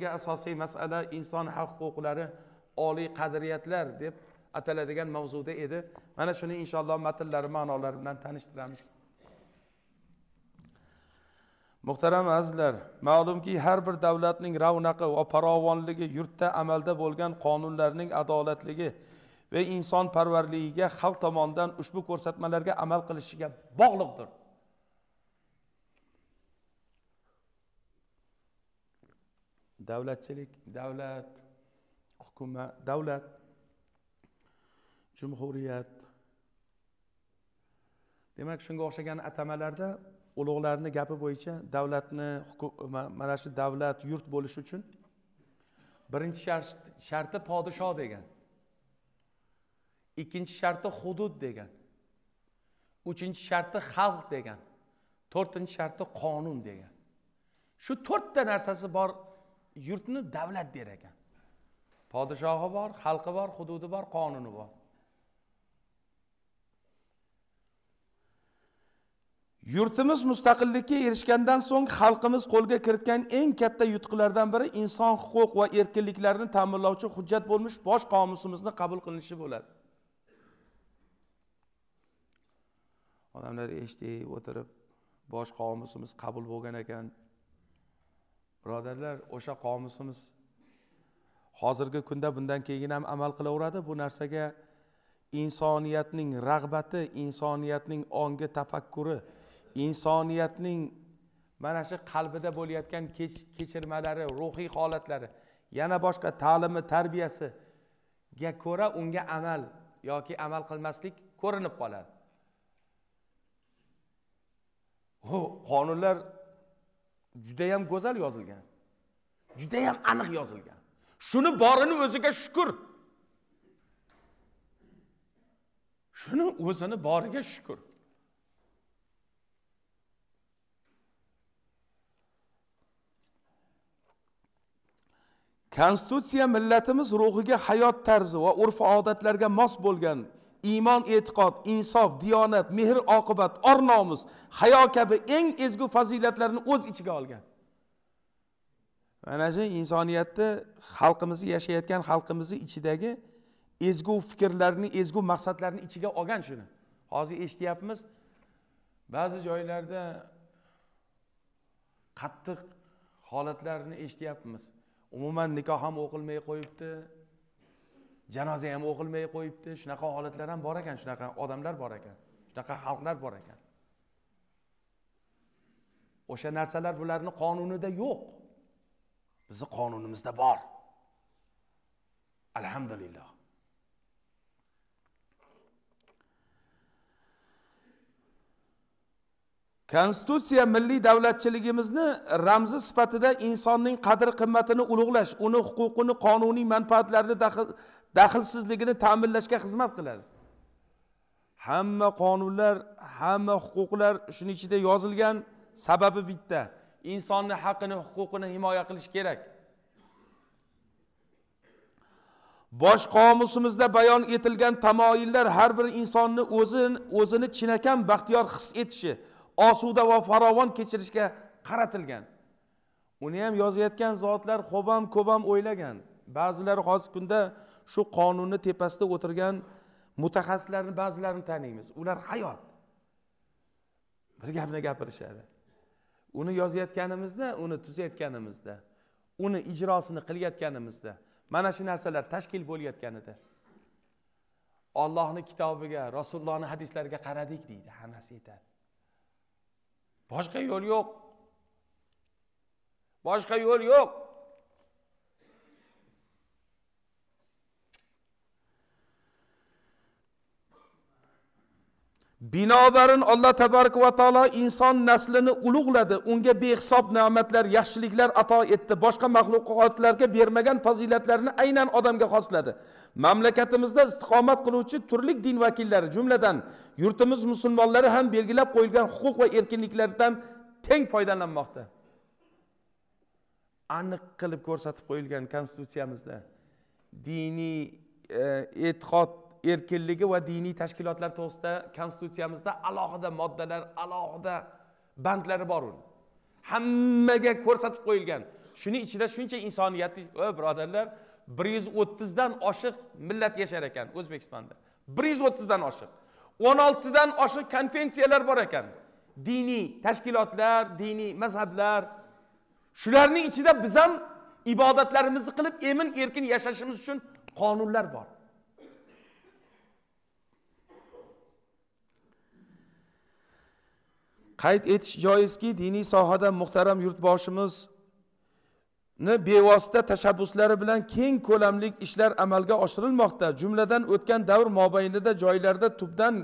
bugungi asosiy masala inson haq huquqlari oliy qadriyatlar deb ataladigan mavzuda edi. Mana shuni inshaalloh matnlari ma'nolari bilan tanishtiramiz. Muhtaram azizlar ma'lumki har bir davlatning ravnaqi va farovonligi yurtda amalda bo'lgan qonunlarning adolatligi va insonparvarligiga xalq tomonidan ushbu ko'rsatmalarga amal qilishiga bog'liqdir. Davlatchilik davlat hukumat davlat jumhuriyat. Demak shunga o'xshagan atamalarda ulug'larni gapi bo'yicha davlatni mana shu davlat yurt bo'lishi uchun birinchi sharti podshoh degan. Ikkinchi sharti hudud degan. Uchinchi sharti xalq degan. To'rtinchi sharti qonun degan. Shu to'rtta narsasi bor yurtni davlat der ekan. Podshohi bor xalqi bor hududi bor qonuni bor. Yurtimiz mustaqillikka erishgandan so'ng xalqimiz qo'lga kiritgan eng katta yutuqlardan biri inson huquq va erkinliklarini ta'minlovchi hujjat bo'lmish bosh qomusimizni qabul qilinishi bo'ladi. Odamlar eshitib o'tirib bosh qomusimiz qabul bo'lgan ekan. Birodarlar o'sha qomusimiz hozirgi kunda bundan keyin ham amal qilaveradi. Bu narsaga insoniyatning rag'bati insoniyatning ongi tafakkuri insoniyatning mana shu qalbida bo'layotgan kechirmalari ruhiy holatlari yana boshqa ta'limi tarbiyasiga ko'ra unga amal yoki amal qilmaslik ko'rinib qoladi. Qonunlar judayam go'zal yozilgan. Judayam aniq yozilgan. Shuni borini o'ziga shukur shuni o'zini boriga shukur konstitutsiya millatimiz ruhiga hayot tarzi va urf odatlarga mos bo'lgan iymon e'tiqod insof diyonat mehr oqibat or nomus hayo kabi eng ezgu fazilatlarni o'z ichiga olgan. Mana shu insoniyatni xalqimizni yashayotgan xalqimizni ichidagi ezgu fikrlarni ezgu maqsadlarni ichiga olgan shuni. Hozir eshityapmiz ba'zi joylarda qattiq holatlarni eshityapmiz. Umuman nikoh ham o'qilmay qo'yibdi. Janoza ham o'qilmay qo'yibdi. Shunaqa holatlar ham bor ekan shunaqa odamlar bor ekan shunaqa xalqlar bor ekan. O'sha narsalar bularni qonunida yo'q. Bizni qonunimizda bor. Alhamdulillah. Konstitutsiya milliy davlatchiligimizni ramzi sifatida insonning qadr qimmatini ulug'lash uni huquqini qonuniy manfaatlarini daxlsizligini ta'minlashga xizmat qiladi. Hamma qonunlar hamma huquqlar shuni ichida yozilgan. Sababi bitta insonni haqqini huquqini himoya qilish kerak. Bosh qomusimizda bayon etilgan tamoyillar har bir insonni o'zini o'zini chinakam baxtiyor his etishi osuda va farovon kechirishga qaratilgan. Uni ham yozayotgan zotlar xo'p ham ko'p ham o'ylagan. Ba'zilar hozirgi kunda shu qonunni tepasida o'tirgan mutaxassislarni ba'zilarini taniymiz. Ular hayot. Bir gapni gapirishadi. Uni yozayotganimizda uni tuzayotganimizda uni ijrosini qilayotganimizda mana shu narsalar tashkil bo'layotganida. Ollohni kitobiga rasulullohni hadislariga qaradik deydi. Hammasi yetadi boshqa yo'l yo'q boshqa yo'l yo'q binobarin alloh tabaraka va taolo inson naslini ulug'ladi unga behisob ne'matlar yaxshiliklar ato etdi boshqa maxluqotlarga bermagan fazilatlarni aynan odamga xosladi. Mamlakatimizda istiqomat qiluvchi turli din vakillari jumladan yurtimiz musulmonlari ham belgilab qo'yilgan huquq va erkinliklardan teng foydalanmoqda. Aniq qilib ko'rsatib qo'yilgan konstitutsiyamizda diniy e, e'tiqod erkinligi va diniy tashkilotlar to'g'risida konstitutsiyamizda alohida moddalar alohida bandlari bor uni. Hammaga ko'rsatib qo'yilgan. Shuni ichida shuncha insoniyat birodarlar bir yuz o'ttizdan oshiq millat yashar ekan o'zbekistonda. bir yuz o'ttizdan oshiq. o'n oltidan oshiq konfensiyalar bor ekan. Diniy tashkilotlar diniy mazhablar. Shularning ichida biz ham ibodatlarimizni qilib emin erkin yashashimiz uchun qonunlar bor. Qayd etish joizki diniy sohada muhtaram yurtboshimizni bevosita tashabbuslari bilan keng ko'lamli ishlar amalga oshirilmoqda. Jumladan o'tgan davr mobaynida joylarda tubdan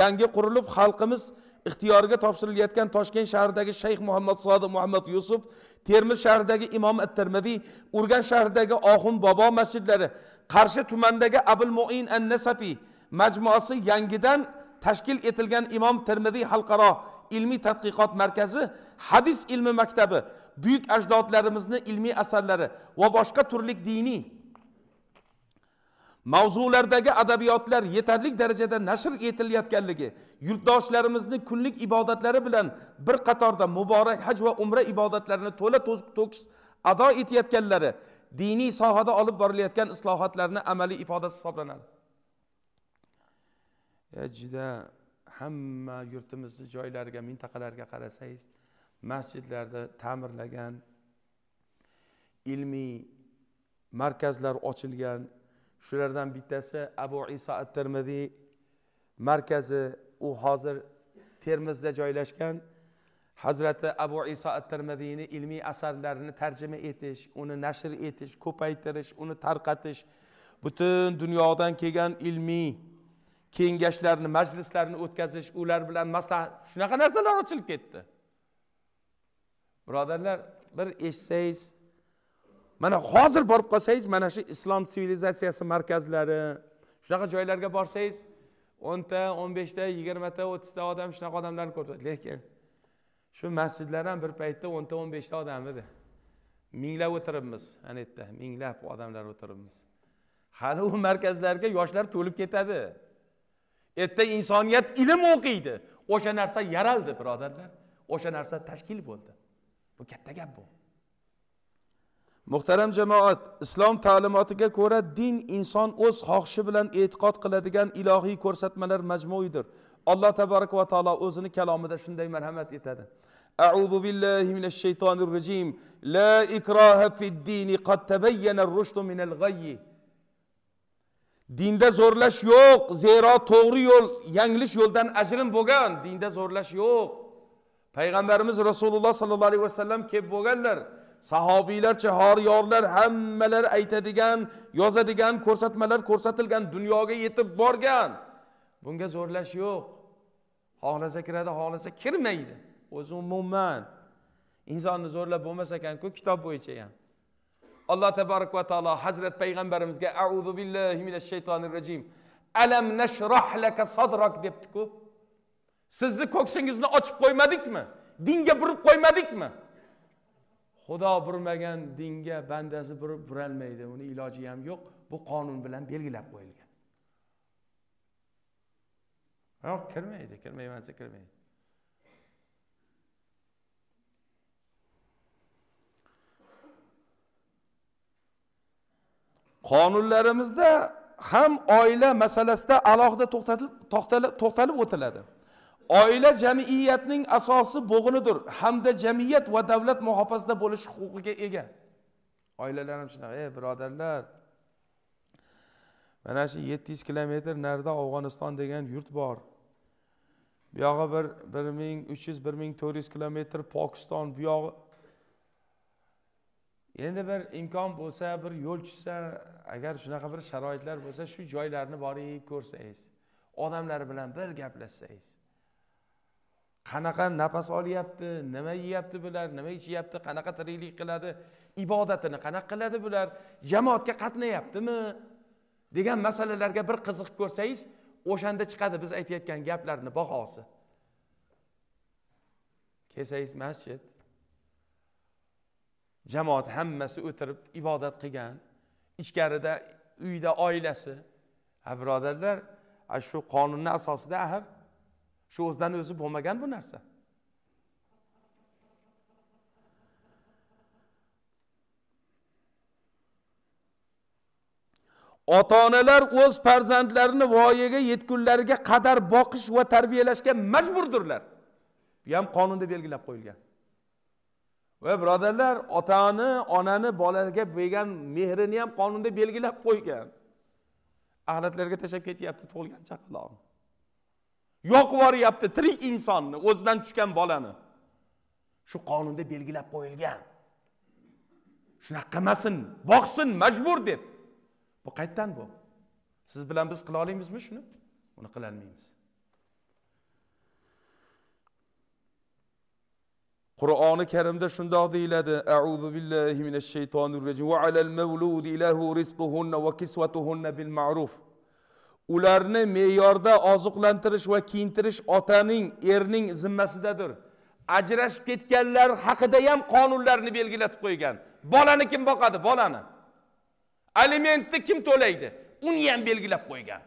yangi qurilib xalqimiz ixtiyoriga topshirilayotgan toshkent shahridagi shayx muhammad sodiq muhammad yusuf termiz shahridagi imom at termiziy urganch shahridagi oxun bobo masjidlari qarshi tumanidagi abul muin an nasafiy majmuasi yangidan tashkil etilgan imom termiziy xalqaro ilmiy tadqiqot markazi hadis ilmi maktabi buyuk ajdodlarimizni ilmiy asarlari va boshqa turli diniy mavzulardagi adabiyotlar yetarli darajada nashr etilayotganligi yurtdoshlarimizni kunlik ibodatlari bilan bir qatorda muborak haj va umra ibodatlarini to'la to'kis ado etayotganlari diniy sohada olib borilayotgan islohotlarni amaliy ifodasi hisoblanadi. Juda hamma yurtimizni joylariga mintaqalarga qarasangiz masjidlarda ta'mirlagan ilmiy markazlar ochilgan. Shulardan bittasi abu iso at termiziy markazi. U hozir termizda joylashgan. Hazrati abu iso at termiziyni ilmiy asarlarini tarjima etish uni nashr etish ko'paytirish uni tarqatish butun dunyodan kelgan ilmiy kengashlarni majlislarni o'tkazish ular bilan maslahat. Shunaqa narsalar ochilib ketdi. Birodarlar bir eshitsangiz mana hozir borib qolsangiz mana shu islom sivilizatsiyasi markazlari shunaqa joylarga borsangiz o'nta o'n beshta yigirmata o'ttizta odam shunaqa odamlarni ko'rib lekin shu masjidlar ham bir paytda o'nta o'n beshta odam edi. Minglab o'tiribmiz ana yerda minglab odamlar o'tiribmiz. Hali u markazlarga yoshlar to'lib ketadi. erta insoniyat ilm o'qiydi o'sha narsa yaraldi birodarlar o'sha narsa tashkil bo'ldi bu katta gap bu muhtaram jamoat islom ta'limotiga ko'ra din inson o'z xohishi bilan e'tiqod qiladigan ilohiy ko'rsatmalar majmuidir alloh tabaraka va taolo o'zini kalomida shunday marhamat etadi أعوذ بالله من الشيطان الرجيم لا إكراه في الدين قد تبين الرشد من الغي dinda zo'rlash yo'q zero to'g'ri yo'l yanglish yo'ldan ajrim bo'lgan. Dinda zo'rlash yo'q. Payg'ambarimiz rasululloh sollallohu alayhi vasallam kelib bo'lganlar sahobiylar yorlar hammalari aytadigan yozadigan ko'rsatmalar ko'rsatilgan dunyoga yetib borgan. Bunga zo'rlash yo'q. Xohlasa kiradi xohlasa kirmaydi. O'zi umuman. Insonni zo'rlab bo'lmas ekanku kitob bo'yicha ham. Alloh taborak va taolo hazrat payg'ambarimizga auzu billahi minash shaytonir rajim alam nashroh laka sadrak debdiku. Sizni ko'ksingizni ochib qo'ymadikmi? Dinga burib qo'ymadikmi? Xudo burmagan dinga bandasi burib burolmaydi uni iloji ham yo'q. Bu qonun bilan belgilab qo'yilgan. Yo'q kirmaydi kirmayman desa kirmaydi. Qonunlarimizda ham oila masalasida alohida to'xtatilib to'xtalib o'tiladi. Oila jamiyatning asosi bo'g'inidir hamda jamiyat va davlat muhofazada bo'lish huquqiga ega. Oilalar ham shunaqa ey birodarlar mana shu yetti yuz kilometr narida afg'oniston degan yurt bor. Buyog'i bir bir ming uch yuz bir ming to'rt yuz kilometr pokiston buyog'i endi bir imkon bo'lsa bir yo'l tushsa agar shunaqa bir sharoitlar bo'lsa shu joylarni borib ko'rsangiz. Odamlar bilan bir gaplashsangiz. Qanaqa nafas olyapti nima yeyapti bular nima ichyapti qanaqa tiriklik qiladi ibodatini qanaqa qiladi bular jamoatga qatnayaptimi? Degan masalalarga bir qiziqib ko'rsangiz o'shanda chiqadi biz aytayotgan gaplarni bahosi kelsangiz masjid. jamoat hammasi o'tirib ibodat qilgan. Ichkarida uyda oilasi. A birodarlar shu qonunni asosida axir shu o'zidan o'zi bo'lmagan bu narsa. Ota onalar o'z farzandlarini voyaga yetgunlariga qadar boqish va tarbiyalashga majburdirlar bu ham qonunda belgilab qo'yilgan. Va birodarlar otani onani bolaga bo'lgan mehrini ham qonunda belgilab qo'ygan. Axlatlarga tashlab ketyapti tug'ilgan chaqaloqni yoqib yuboryapti tirik insonni o'zidan tushgan bolani. Shu qonunda belgilab qo'yilgan. Shunaqa qilmasin boqsin majbur deb. Bu qayerdan bu? Siz bilan biz qila olamizmi shuni? Uni qilolmaymiz qur'oni karimda shundoq deyiladi. Auzu billahi minash shaytonir rojim va alal mavludi lahu rizquhunna va kisvatuhunna bil ma'ruf. Ularni me'yorda oziqlantirish va kiyintirish otaning erning zimmasidadir. Ajrashib ketganlar haqida ham qonunlarni belgilatib qo'ygan. Bolani kim boqadi? Bolani. Alimentni kim to'laydi? Uni ham belgilab qo'ygan.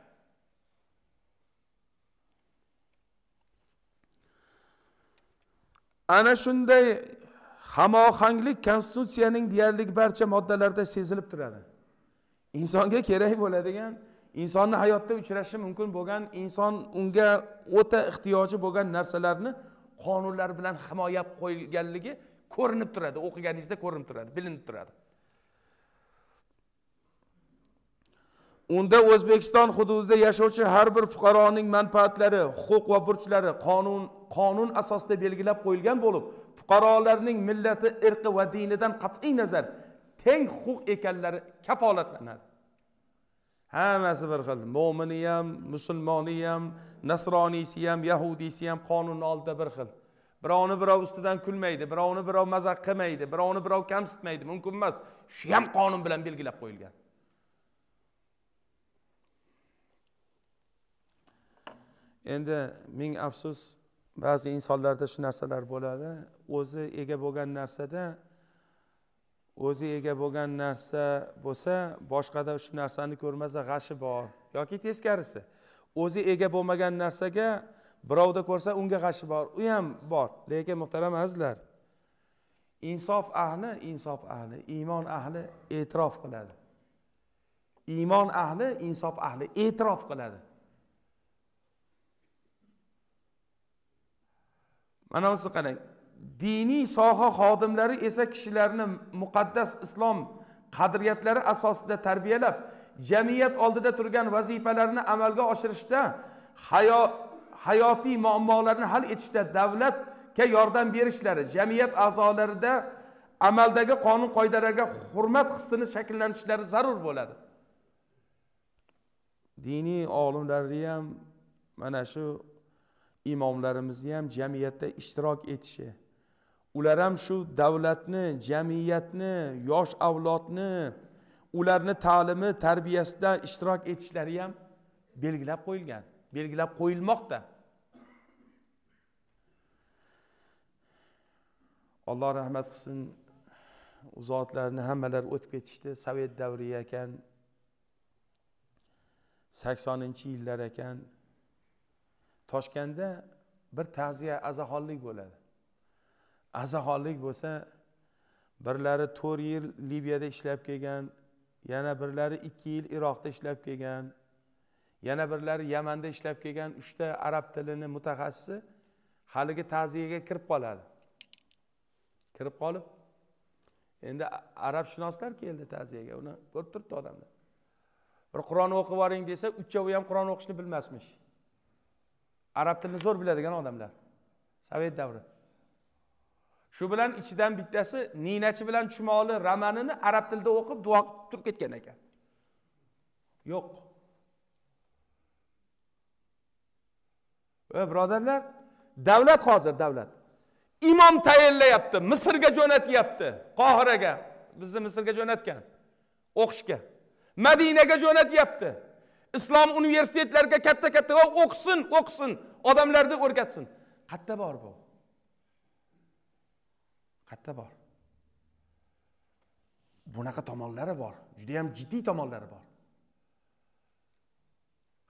Ana shunday hamohanglik konstitutsiyaning deyarli barcha moddalarida sezilib turadi. Insonga kerak bo'ladigan insonni hayotda uchrashi mumkin bo'lgan inson unga o'ta ehtiyoji bo'lgan narsalarni qonunlar bilan himoya qo'yilganligi ko'rinib turadi o'qiganingizda ko'rinib turadi bilinib turadi. Unda o'zbekiston hududida yashovchi har bir fuqaroning manfaatlari huquq va burchlari qonun qonun asosida belgilab qo'yilgan bo'lib fuqarolarning millati irqi va dinidan qat'iy nazar teng huquq ekanlari kafolatlanadi. Hammasi bir xil. Mo'mini ham musulmoni ham nasroniysi ham yahudiysi ham qonunni oldida bir xil. Birovni birov ustidan kulmaydi birovni birov mazax qilmaydi birovni birov kamsitmaydi mumkin emas. Shu ham qonun bilan belgilab qo'yilgan. Endi ming afsus ba'zi insonlarda shu narsalar bo'ladi. O'zi ega bo'lgan narsada o'zi ega bo'lgan narsa bo'lsa boshqada shu narsani ko'rmasa g'ashi bor yoki teskarisi. O'zi ega bo'lmagan narsaga birovda ko'rsa unga g'ashi bor u ham bor lekin muhtaram azizlar insof ahli insof ahli iymon ahli e'tirof qiladi. Iymon ahli insof ahli e'tirof qiladi. Mana bunisi qarang diniy soha xodimlari esa kishilarni muqaddas islom qadriyatlari asosida tarbiyalab jamiyat oldida turgan vazifalarni amalga oshirishda hayo hayotiy muammolarni hal etishda davlatga yordam berishlari jamiyat a'zolarida amaldagi qonun qoidalarga hurmat hissini shakllanishlari zarur bo'ladi. Diniy olimlarni ham mana shu imomlarimizni ham jamiyatda ishtirok etishi. Ular ham shu davlatni jamiyatni yosh avlodni ularni ta'limi tarbiyasida ishtirok etishlari ham belgilab qo'yilgan belgilab qo'yilmoqda. Alloh rahmat qilsin u zotlarni hammalari o'tib ketishdi. Sovet davri ekan saksoninchi yillar ekan. Toshkentda bir ta'ziya azaxonlik bo'ladi. Azaxonlik bo'lsa birlari to'rt yil libiyada ishlab kelgan yana birlari ikki yil iroqda ishlab kelgan yana birlari yamanda ishlab kelgan uchta arab tilini mutaxassisi haligi ta'ziyaga kirib qoladi. Kirib qolib endi arabshunoslar keldi ta'ziyaga uni ko'rib turibdi odamlar. Bir qur'on o'qib yuboring desa uchchovi ham qur'on o'qishni bilmasmish. Arab tilini zo'r biladigan odamlar. Sovet davri. Shu bilan ichidan bittasi ninachi bilan chumoli romanini arab tilida o'qib duo qilib turib ketgan ekan. Yo'q. Va birodarlar davlat hozir davlat. Imom tayinlayapti misrga jo'natyapti qohiraga. Bizni misrga jo'natgan. O'qishga. Madinaga jo'natyapti. Islom universitetlariga katta katta o'qisin o'qisin odamlarni o'rgatsin. Qayerda bor bu. Qayerda bor. Bunaqa tomonlari bor. Juda yam jiddiy tomonlari bor.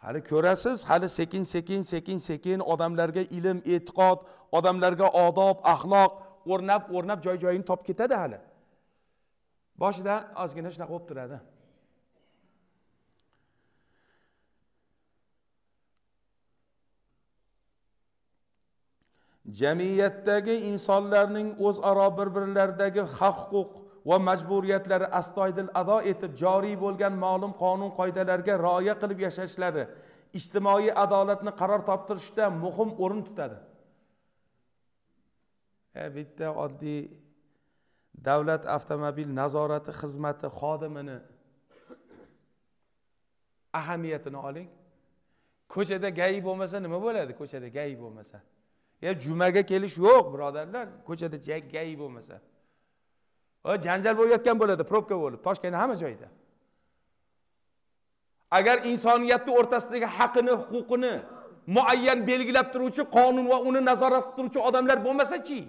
Hali ko'rasiz hali sekin sekin sekin sekin odamlarga ilm e'tiqod odamlarga odob axloq o'rnab o'rnab joy joyini topib ketadi hali. Boshida ozgina shunaqa bo'lib turadi. Jamiyatdagi insonlarning o'zaro bir birlaridagi haq huquq va majburiyatlari astoydil ado etib joriy bo'lgan ma'lum qonun qoidalarga rioya qilib yashashlari ijtimoiy adolatni qaror toptirishda muhim o'rin tutadi. E, bitta oddiy davlat avtomobil nazorati xizmati xodimini ahamiyatini oling. Ko'chada gai bo'lmasa nima bo'ladi? Ko'chada gai bo'lmasa. Ya jumaga kelish yo'q birodarlar. Ko'chada gai bo'lmasa. Janjal bo'layotgan bo'ladi probka bo'lib. Toshkentni hamma joyda. Agar insoniyatni o'rtasidagi haqini huquqini muayyan belgilab turuvchi qonun va uni nazorat qilib turuvchi odamlar bo'lmasachi?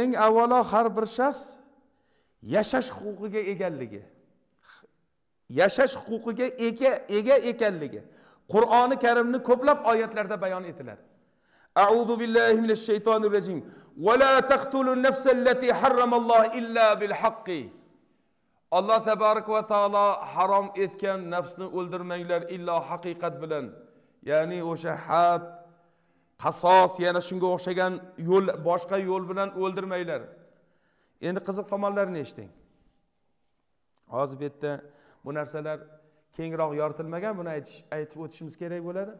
Eng avvalo har bir shaxs yashash huquqiga egaligi yashash huquqiga ega ega ekanligi qur'oni karimni ko'plab oyatlarda bayon etiladi أعوذ بالله من الشيطان الرجيم ولا تقتلوا النفس التي حرم الله إلا بالحق alloh taborak va taolo harom etgan nafsni o'ldirmanglar illo haqiqat bilan ya'ni o'sha had qasos yana shunga o'xshagan yo'l boshqa yo'l bilan o'ldirmanglar Endi qiziq tomonlarini eshiting. Hozir bu yerda bu narsalar kengroq yoritilmagan buni aytish aytib o'tishimiz kerak bo'ladi.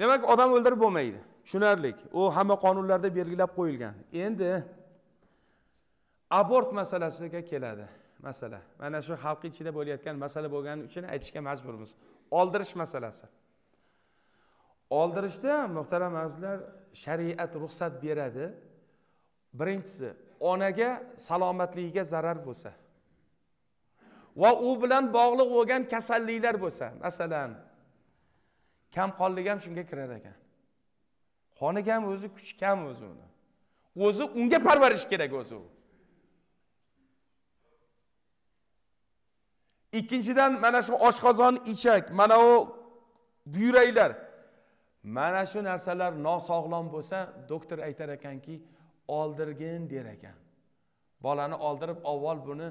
Demak odam o'ldirib bo'lmaydi. Tushunarli u hamma qonunlarda belgilab qo'yilgan. Endi abort masalasiga keladi. Masala. Mana shu xalq ichida bo'layotgan masala bo'lgani uchun aytishga majburmiz. Oldirish masalasi. Oldirishda muhtaram azizlar shariat ruxsat beradi. Birinchisi onaga salomatligiga zarar bo'lsa va u bilan bog'liq bo'lgan kasalliklar bo'lsa masalan kamqonlik ham shunga kirar ekan. Qoni kam o'zi kuchi kam o'zi uni. O'zi unga parvarish kerak o'zi u. Ikkinchidan mana shu oshqozon ichak mana u buyraklar. Mana shu narsalar nosog'lom bo'lsa doktor aytar ekanki oldirgin der ekan. Bolani oldirib avval buni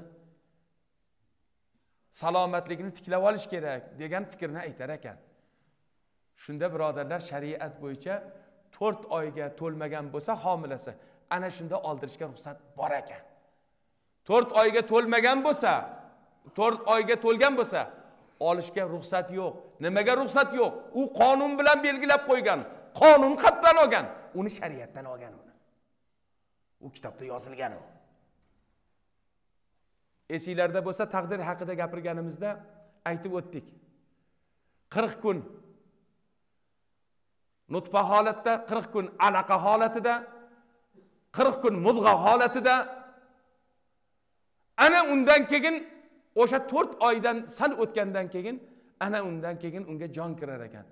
salomatligini tiklab olish kerak degan fikrni aytar ekan. Shunda birodarlar shariat bo'yicha to'rt oyga to'lmagan bo'lsa homilasi ana shunda oldirishga ruxsat bor ekan. To'rt oyga to'lmagan bo'lsa to'rt oyga to'lgan bo'lsa olishga ruxsat yo'q. Nimaga ruxsat yo'q? U qonun bilan belgilab qo'ygan qonun qayerdan olgan uni shariatdan olgan u kitobda yozilgan u. Esinglarda bo'lsa taqdir haqida gapirganimizda aytib o'tdik. Qirq kun nutfa holatda qirq kun alaqa holatida qirq kun mudg'a holatida. Ana undan keyin o'sha to'rt oydan sal o'tgandan keyin ana undan keyin unga jon kirar ekan.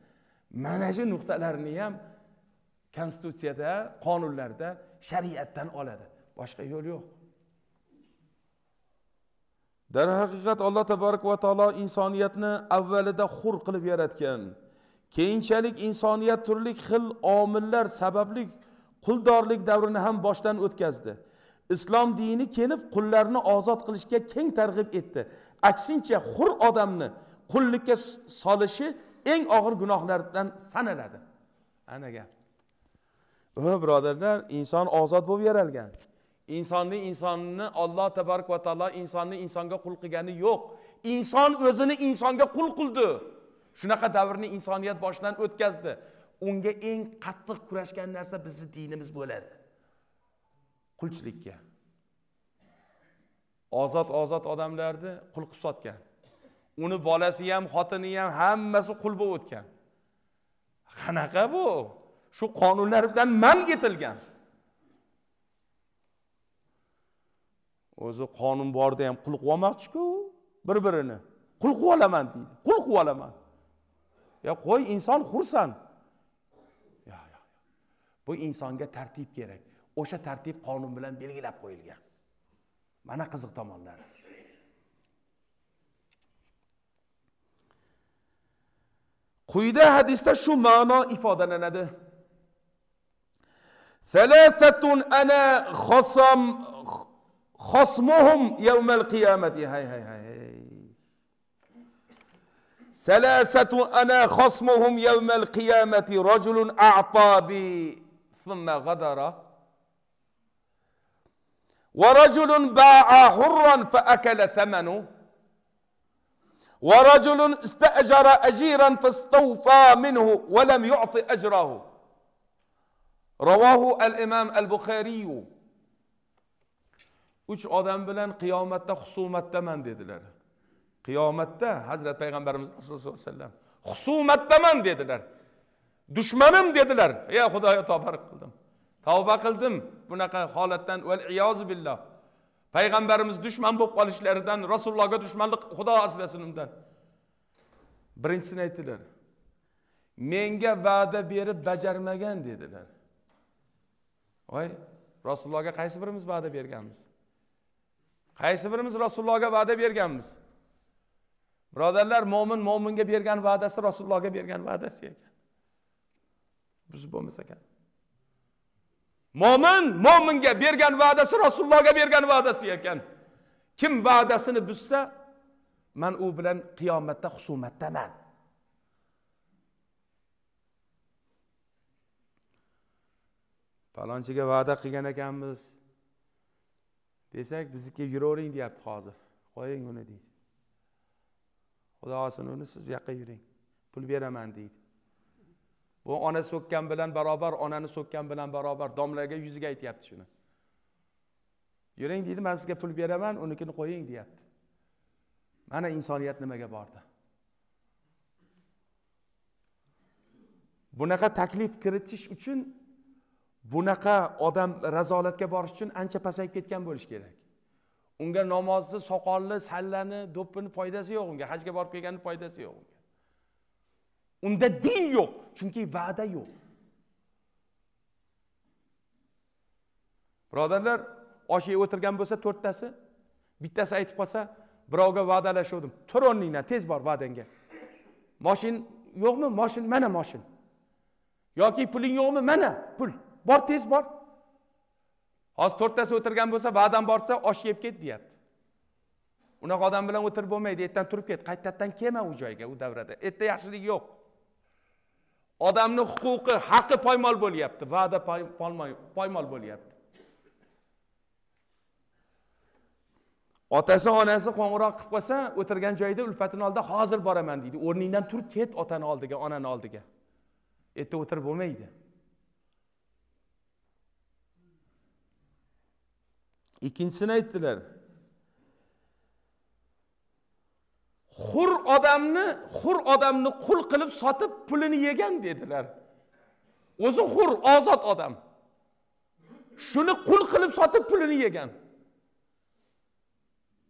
Mana shu nuqtalarni ham konstitutsiyada qonunlarda shariatdan oladi. Boshqa yo'l yo'q. Darhaqiqat alloh taborak va taolo insoniyatni avvalida hur qilib yaratgan. Keyinchalik insoniyat turli xil omillar sababli quldorlik davrini ham boshdan o'tkazdi. Islom dini kelib qullarni ozod qilishga keng targ'ib etdi. Aksincha hur odamni qullikka solishi eng og'ir gunohlardan sanaladi. Ana gap. Birodarlar inson ozod bo'lib yaralgan. Insonni insonni olloh tabarak va taolo insonni insonga qul qilgani yo'q. Inson o'zini insonga qul qildi. Shunaqa davrni insoniyat boshidan o'tkazdi. Unga eng qattiq kurashgan narsa bizni dinimiz bo'ladi. Qulchilikka. Ozod ozod odamlarni qul qilib sotgan. Uni bolasi ham xotini ham hammasi qul bo'lib o'tgan. Qanaqa bu? Shu qonunlar bilan man etilgan o'zi qonun borda ham qul qilib olmoqchiku bir birini qul qilib olaman deydi. Qul qilib olaman yo qo'y inson xursand. Yo yo bu insonga tartib kerak. O'sha tartib qonun bilan belgilab qo'yilgan. Mana qiziq tomonlari quyida hadisda shu ma'no ifodalanadi. ثلاثة أنا خصم خصمهم يوم القيامة. هاي هاي هاي ثلاثة أنا خصمهم يوم القيامة. رجل أعطى بي ثم غدر. ورجل باع حرا فأكل ثمنه. ورجل استأجر أجيرا فاستوفى منه ولم يعط أجره. رواه الامام البخاري al buxariyu uch odam bilan qiyomatda husumatdaman dedilar. Qiyomatda hazrati payg'ambarimiz sallallohu alayhi vasallam husumatdaman dedilar. Dushmanim dedilar. Ey xudoyo tavba qildim. Tavba qildim. Bunaqa holatdan val iyozi billah. Payg'ambarimiz dushman bo'lib qolishlaridan rasulullohga dushmanlik xudo asrasin undan. Birinchisini aytdilar. Menga va'da berib bajarmagan dedilar. Voy rasulullohga qaysi birimiz va'da berganmiz? Qaysi birimiz rasulullohga va'da berganmiz? Birodarlar mo'min mo'minga bergan va'dasi rasulullohga bergan va'dasi ekan. Buzib bo'lmas ekan. Mo'min mo'minga bergan va'dasi rasulullohga bergan va'dasi ekan. Kim va'dasini buzsa man u bilan qiyomatda husumatdaman. Palonchiga va'da qilgan ekanmiz. Desak bizniki yuravering deyapti hozir. Qo'ying uni deydi. Xudo olsin uni siz bu yoqqa yuring. Pul beraman deydi. Bu ona so'kkan bilan barobar onani so'kkan bilan barobar. Domlaga yuziga aytyapti shuni. Yuring deydi man sizga pul beraman unikini qo'ying deyapti. Mana insoniyat nimaga bordi? Bunaqa taklif kiritish uchun bunaqa odam razolatga borish uchun ancha pasayib ketgan bo'lishi kerak. Unga namozni soqolni sallani do'ppini foydasi yo'q unga hajga borib kelganni foydasi yo'q unga. Unda din yo'q chunki va'da yo'q. Birodarlar osh yeb o'tirgan bo'lsa to'rttasi bittasi aytib qolsa birovga va'dalashuvdim. Tur o'rningdan tez bor va'dangga. Moshin yo'qmi? Moshin mana moshin. Yoki puling yo'qmi? Mana pul. Bor tez bor. Hozir to'rttasi o'tirgan bo'lsa va'dam borsa osh yeb ket deyapti. Unaqa odam bilan o'tirib bo'lmaydi ertadan turib ket. Qaytadan kelma u joyga u davrada? Erta yaxshilik yo'q. Odamni huquqi haqqi poymol bo'lyapti. Va'da poymol bo'lyapti. Otasi onasi qo'ng'iroq qilib qolsa o'tirgan joyida ulfatini oldida hozir boraman deydi. O'rningdan tur ket otani oldiga onani oldiga. Erta o'tirib bo'lmaydi. Ikkinchisini aytdilar. Hur odamni hur odamni qul qilib sotib pulini yegan dedilar. O'zi hur ozod odam. Shuni qul qilib sotib pulini yegan.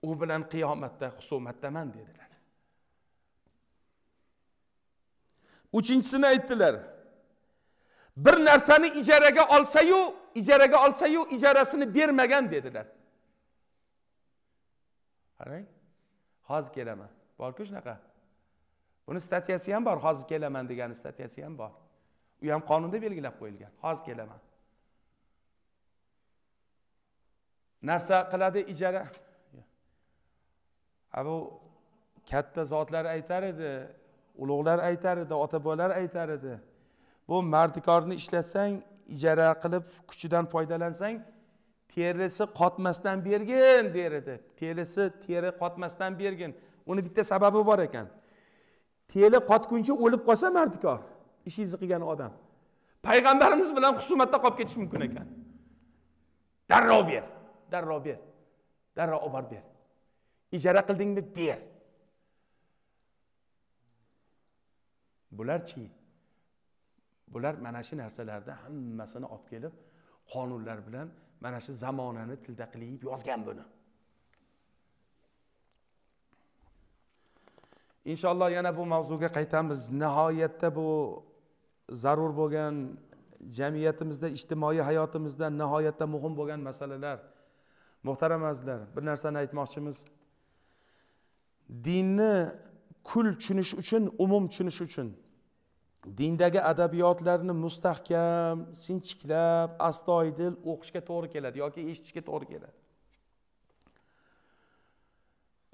U bilan qiyomatda husumatdaman dedilar. Uchinchisini aytdilar. Bir narsani ijaraga olsayu ijaraga olsayu ijarasini bermagan dedilar. Qarang hozir kelaman. Borku shunaqa? Buni statyasi ham bor hozir kelaman degani statyasi ham bor. U ham qonunda belgilab qo'yilgan. Hozir kelaman. Narsa qiladi ijara. Bu katta zotlar aytar edi ulug'lar aytar edi ota bobolar aytar edi. Bu mardikorni ishlatsang ijara qilib kuchidan foydalansang terisi qotmasdan bergin der edi terisi teri qotmasdan bergin. Uni bitta sababi bor ekan. Teli qotguncha o'lib qolsa mardikor ishingizni qilgan odam. Payg'ambarimiz bilan husumatda qolib ketishi mumkin ekan. Darrov ber darrov ber darrov olib borib ber. Ijara qildingmi? Ber. Bularchi bular mana shu narsalarni hammasini olib kelib qonunlar bilan mana shu zamonani tilda qilib yozgan buni. Inshaalloh yana bu mavzuga qaytamiz. Nihoyatda bu zarur bo'lgan jamiyatimizda ijtimoiy hayotimizda nihoyatda muhim bo'lgan masalalar. Muhtaram azizlar bir narsani aytmoqchimiz. Dinni kul tushunish uchun umum tushunish uchun dindagi adabiyotlarni mustahkam sinchiklab astoydil o'qishga to'g'ri keladi yoki eshitishga to'g'ri keladi.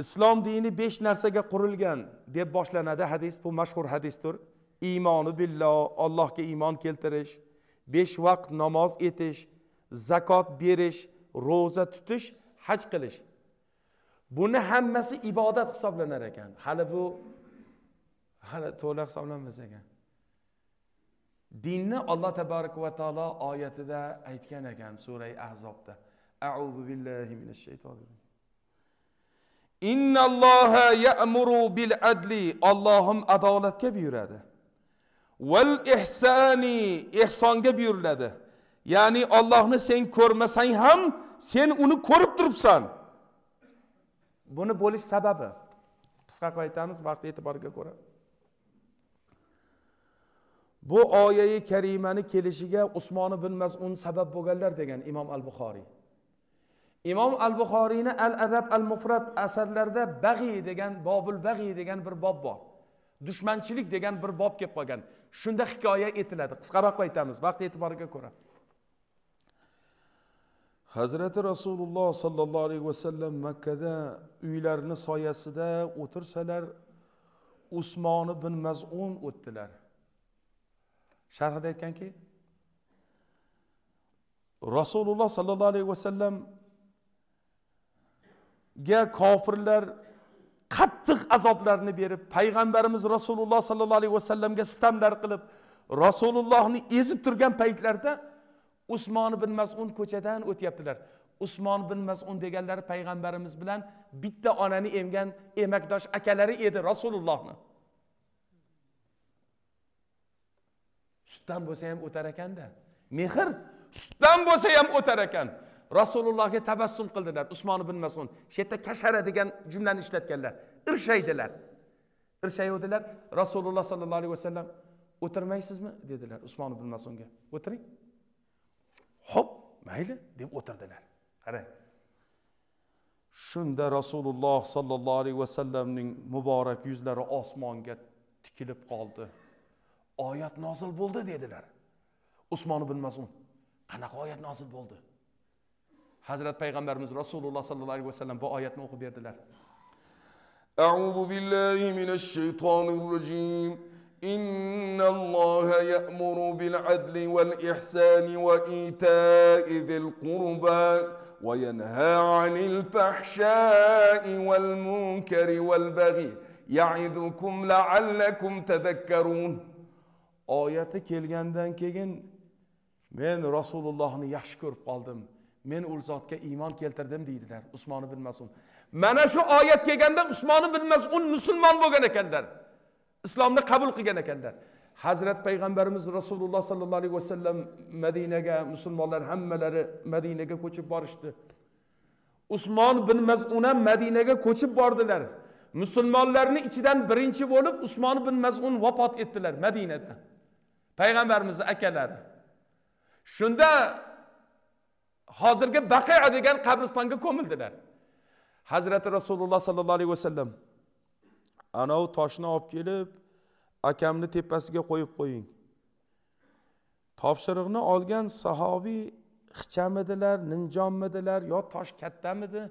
Islom dini besh narsaga qurilgan deb boshlanadi hadis bu mashhur hadisdir. Iymoni billo allohga iymon keltirish besh vaqt namoz etish zakot berish ro'za tutish haj qilish. Buni hammasi ibodat hisoblanar ekan. Hali bu hali to'la hisoblanmas ekan. Dinni alloh tabaraka va taolo oyatida aytgan ekan suray ahzobda. Auzu billahi minash shaytonir rojim innalloha ya'muru bil adli. Allohim adolatga buyuradi. Val ihsani ehsonga buyuriladi. Ya'ni ollohni sen ko'rmasang ham sen uni ko'rib turibsan. Buni bo'lish sababi. Qisqa qilib aytamiz vaqt e'tiboriga ko'ra. Bu oyai karimani kelishiga usmon ibn mazun sabab bo'lganlar degan imom al buxoriy imom al buxoriyni al adab al mufrat asarlarida bag'iy degan bobul bag'iy degan bir bob bor. Dushmanchilik degan bir bob kelib qolgan. Shunda hikoya etiladi. Qisqaroq aytamiz vaqt e'tiboriga ko'ra. Hazrati rasululloh sollallohu alayhi vasallam makkada uylarini soyasida o'tirsalar usmon ibn mazun o'tdilar. Sharhida aytganki rasululloh sollallohu alayhi vasallamga kofirlar qattiq azoblarni berib payg'ambarimiz rasululloh sollallohu alayhi vasallamga sitamlar qilib rasulullohni ezib turgan paytlarda usmon ibn masun ko'chadan o'tyaptilar. Usmon ibn masun deganlari payg'ambarimiz bilan bitta onani emgan emakdosh akalari edi rasulullohni. Sutdan bo'lsa ham o'tar ekanda. Mehr sutdan bo'lsa ham o'tar ekan. Rasulullohga tabassum qildilar usmon ibn masun shu yerda kashara degan jumlani ishlatganlar irshaydilar. Irshayuvdilar rasululloh sollallohu alayhi vasallam o'tirmaysizmi? dedilar usmon ibn masunga o'tiring. Ho'p mayli deb o'tirdilar. Qarang. Shunda rasululloh sollallohu alayhi vasallamning muborak yuzlari osmonga tikilib qoldi. Oyat nozil bo'ldi dedilar usmon ibn mazun qanaqa oyat nozil bo'ldi hazrat payg'ambarimiz rasululloh sollallohu alayhi vasallam bu oyatni o'qib berdilar أعوذ بالله من الشيطان الرجيم إن الله يأمر بالعدل والإحسان وإيتاء ذي القربى وينهى عن الفحشاء والمنكر والبغي يعظكم لعلكم تذكرون oyati kelgandan keyin men rasulullohni yaxshi ko'rib qoldim. Men u zotga iymon keltirdim deydilar usmon ibn masun mana shu oyat kelganda usmon ibn masun musulmon bo'lgan ekanlar. Islomni qabul qilgan ekanlar. Hazrat payg'ambarimiz rasululloh sollallohu alayhi vasallam madinaga musulmonlar hammalari madinaga ko'chib borishdi. Usmon bin mazun ham madinaga ko'chib bordilar. Musulmonlarni ichidan birinchi bo'lib usmon bin mazun vafot etdilar madinada. Payg'ambarimizni akalari shunda hozirgi baqia degan qabristonga ko'mildilar. Hazrati rasululloh sollallohu alayhi vasallam anavi toshni olib kelib akamni tepasiga qo'yib qo'ying. Topshiriqni olgan sahobiy ixchamidilar ninjonmidilar yo tosh kattamidi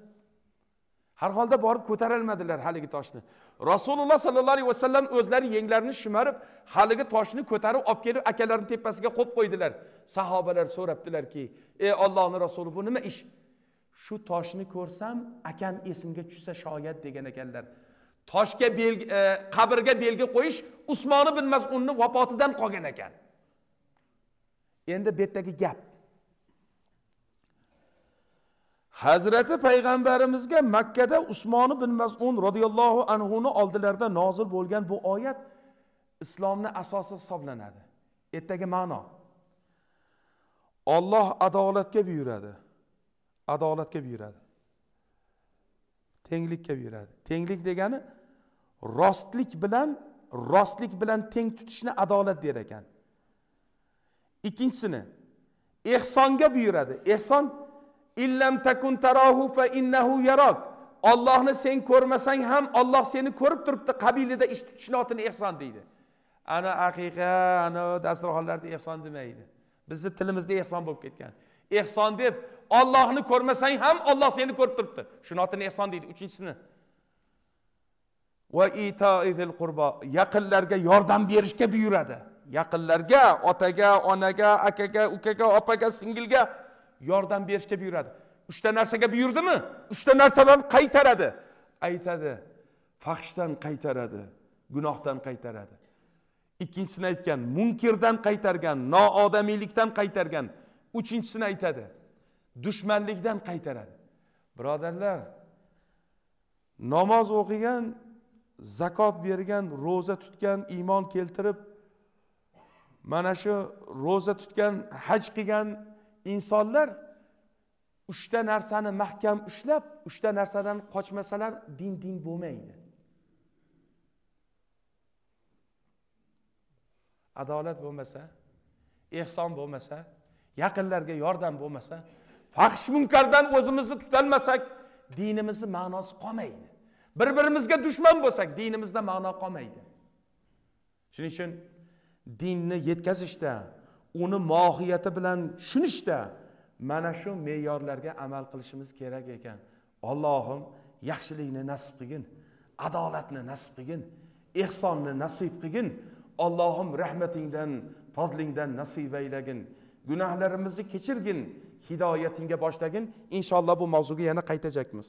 har holda borib ko'tarolmadilar haligi toshni. Rasululloh sollallohu alayhi vasallam o'zlari yenglarini shimarib haligi toshni ko'tarib olib kelib akalarini tepasiga qo'yib qo'ydilar. Sahobalar so'rabdilarki ey ollohni rasuli bu nima ish? Shu toshni ko'rsam akam esimga tushsa shoyat degan ekanlar. Toshga belgi e, qabrga belgi qo'yish usmon ibn mas'unni vafotidan qolgan ekan. Endi bu yerdagi gap hazrati payg'ambarimizga makkada usmon ibn mazun roziyallohu anhuni oldilarida nozil bo'lgan bu oyat islomni asosi hisoblanadi. Ertagi ma'no. Olloh adolatga buyuradi. Adolatga buyuradi. Tenglikka buyuradi. Tenglik degani rostlik bilan rostlik bilan teng tutishni adolat der ekan. Ikkinchisini ehsonga buyuradi. Ehson illam takun tarahu fa innahu yarok. Ollohni sen ko'rmasang ham olloh seni ko'rib turibdi qabilida ish tutishni otini ehson deydi. Ana aqiqa ana dasturxonlarda ehson demaydi. Bizni tilimizda ehson bo'lib ketgan. Ehson deb ollohni ko'rmasang ham olloh seni ko'rib turibdi. Shuni otini ehson deydi uchinchisini va itoidil qurbo yaqinlarga yordam berishga buyuradi. Yaqinlarga otaga onaga akaga ukaga opaga singilga yordam berishga buyuradi uchta narsaga buyurdimi? Uchta narsadan qaytaradi. Aytadi fahshdan qaytaradi gunohdan qaytaradi. Ikkinchisini aytgan munkirdan qaytargan noodamiylikdan qaytargan. Uchinchisini aytadi dushmanlikdan qaytaradi. Birodarlar namoz o'qigan zakot bergan ro'za tutgan iymon keltirib mana shu ro'za tutgan haj qilgan insonlar uchta narsani mahkam ushlab uchta narsadan qochmasalar din din bo'lmaydi. Adolat bo'lmasa ehson bo'lmasa yaqinlarga yordam bo'lmasa faxsh munkardan o'zimizni tutolmasak dinimizni ma'nosi qolmaydi. Bir birimizga dushman bo'lsak dinimizda ma'no qolmaydi. Shuning uchun dinni yetkazishda uni mohiyati bilan tushunishda mana shu me'yorlarga amal qilishimiz kerak ekan. Allohim yaxshilikni nasib qilgin adolatni nasib qilgin ehsonni nasib qilgin. Allohim rahmatingdan fazlingdan nasib aylagin. Gunohlarimizni kechirgin hidoyatingga boshlagin. Inshaalloh bu mavzuga yana qaytajakmiz.